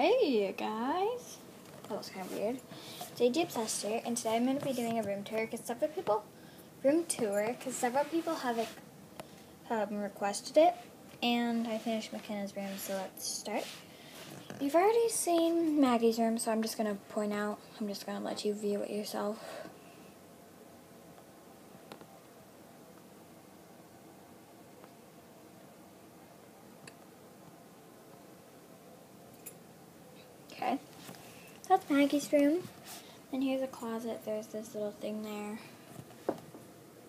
Hey you guys! That was kind of weird. AG Obsessed here, and today I'm going to be doing a room tour because several people, room tour, because several people have um, requested it, and I finished McKenna's room, so let's start. You've already seen Maggie's room, so I'm just going to point out, I'm just going to let you view it yourself. Okay. That's Maggie's room. And here's a closet. There's this little thing there.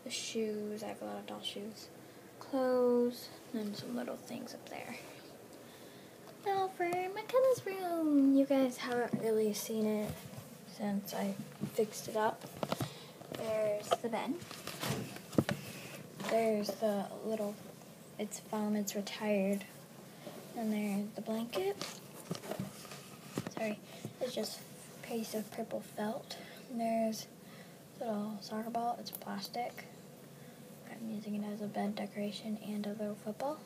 The shoes. I have a lot of doll shoes. Clothes. And some little things up there. Now for McKenna's room. You guys haven't really seen it since I fixed it up. There's the bed. There's the little, it's foam, it's retired. And there's the blanket sorry, it's just a piece of purple felt. And there's a little soccer ball, it's plastic. I'm using it as a bed decoration and a little football.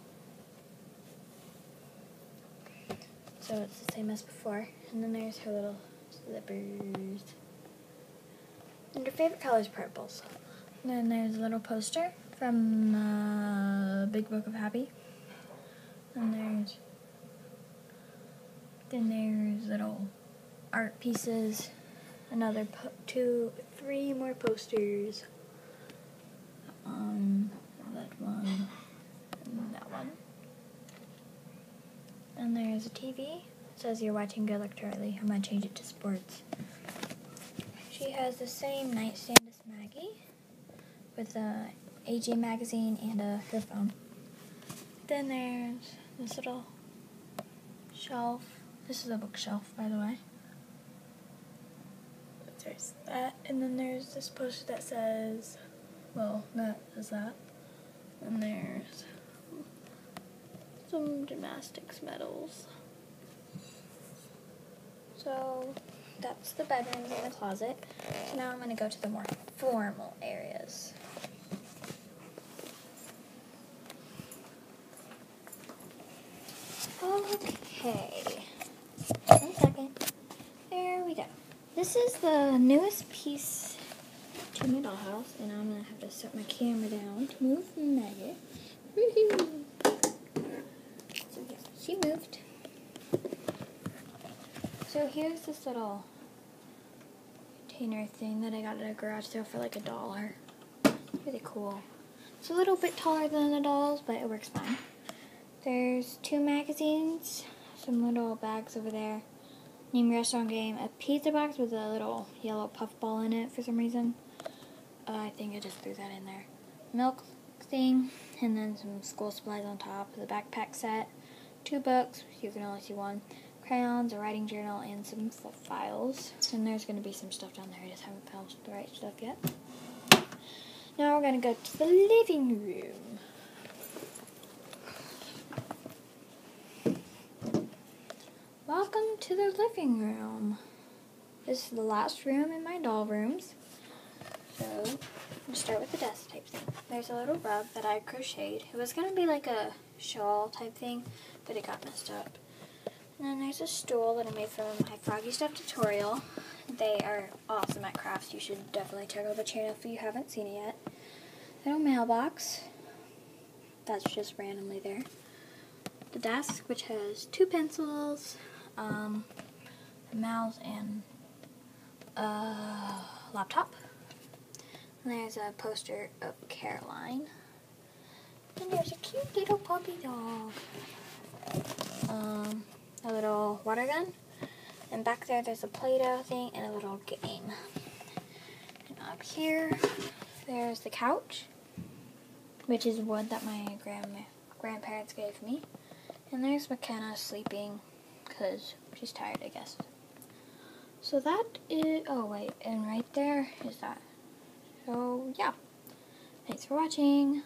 So it's the same as before. And then there's her little slippers. And her favorite color is purples. And then there's a little poster from uh, Big Book of Happy. And there's then there's little art pieces, another two, three more posters. Um, that one, and that one. And there's a TV. It says you're watching Good Luck Charlie. I'm gonna change it to sports. She has the same nightstand as Maggie, with a AG magazine and a her phone. Then there's this little shelf this is a bookshelf, by the way. There's that, and then there's this poster that says, well, that is that. And there's some gymnastics medals. So that's the bedrooms and the closet. So now I'm going to go to the more formal areas. Okay. One second. There we go. This is the newest piece to my dollhouse, and I'm going to have to set my camera down to move nugget. So yeah, she moved. So here's this little container thing that I got at a garage sale for like a dollar. Really cool. It's a little bit taller than the dolls, but it works fine. There's two magazines, some little bags over there. Name restaurant game, a pizza box with a little yellow puff ball in it for some reason. Uh, I think I just threw that in there. Milk thing, and then some school supplies on top. The backpack set, two books, you can only see one, crayons, a writing journal, and some files. And there's going to be some stuff down there. I just haven't found the right stuff yet. Now we're going to go to the living room. Welcome to the living room. This is the last room in my doll rooms. So, we'll start with the desk type thing. There's a little rug that I crocheted. It was going to be like a shawl type thing, but it got messed up. And then there's a stool that I made from my Froggy Stuff tutorial. They are awesome at crafts. You should definitely check out the channel if you haven't seen it yet. Little mailbox. That's just randomly there. The desk, which has two pencils, um, mouse, and a laptop. And there's a poster of Caroline. And there's a cute little puppy dog. Um, a little water gun. And back there, there's a Play-Doh thing and a little game. And up here, there's the couch, which is wood that my grandma grandparents gave me. And there's McKenna sleeping because she's tired, I guess. So that is, oh wait, and right there is that. So yeah, thanks for watching.